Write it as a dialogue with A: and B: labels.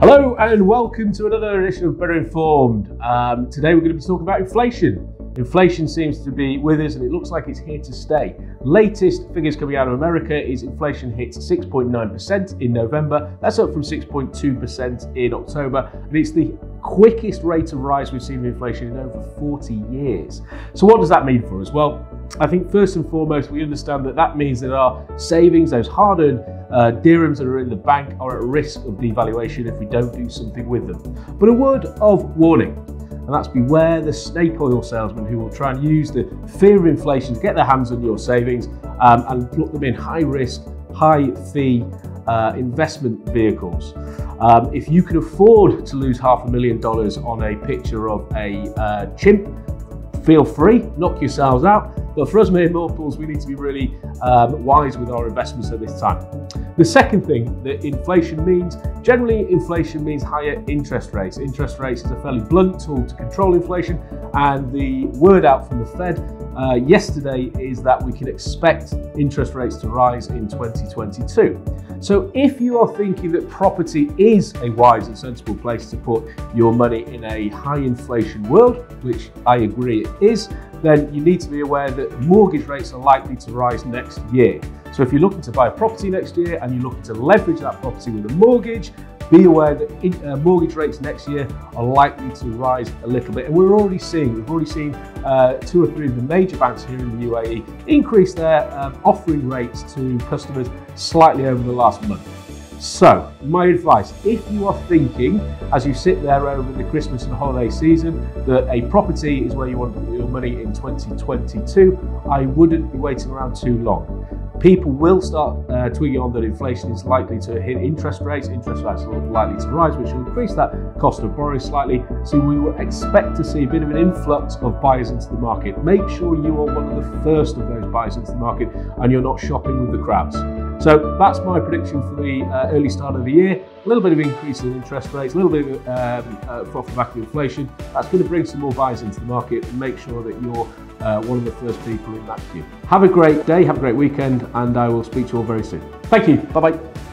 A: Hello and welcome to another edition of Better Informed. Um, today we're going to be talking about inflation. Inflation seems to be with us and it looks like it's here to stay. Latest figures coming out of America is inflation hits 6.9% in November. That's up from 6.2% in October and it's the quickest rate of rise we've seen in inflation in over 40 years. So what does that mean for us? Well, I think first and foremost we understand that that means that our savings, those hard-earned uh, dirhams that are in the bank are at risk of devaluation if we don't do something with them. But a word of warning, and that's beware the snake oil salesman who will try and use the fear of inflation to get their hands on your savings um, and put them in high risk, high fee uh, investment vehicles. Um, if you can afford to lose half a million dollars on a picture of a uh, chimp, feel free, knock yourselves out. But for us mere mortals, we need to be really um, wise with our investments at this time. The second thing that inflation means, generally inflation means higher interest rates. Interest rates is a fairly blunt tool to control inflation and the word out from the Fed uh, yesterday is that we can expect interest rates to rise in 2022. So if you are thinking that property is a wise and sensible place to put your money in a high inflation world, which I agree it is, then you need to be aware that mortgage rates are likely to rise next year. So if you're looking to buy a property next year and you're looking to leverage that property with a mortgage, be aware that uh, mortgage rates next year are likely to rise a little bit. And we're already seeing, we've already seen uh, two or three of the major banks here in the UAE increase their um, offering rates to customers slightly over the last month. So, my advice if you are thinking as you sit there over the Christmas and holiday season that a property is where you want to put your money in 2022, I wouldn't be waiting around too long. People will start uh, twigging on that inflation is likely to hit interest rates. Interest rates are likely to rise, which will increase that cost of borrowing slightly. So, we will expect to see a bit of an influx of buyers into the market. Make sure you are one of the first of those buyers into the market and you're not shopping with the crowds. So that's my prediction for the uh, early start of the year. A little bit of increase in interest rates, a little bit of um, uh, back of inflation. That's going to bring some more buyers into the market and make sure that you're uh, one of the first people in that queue. Have a great day, have a great weekend, and I will speak to you all very soon. Thank you. Bye bye.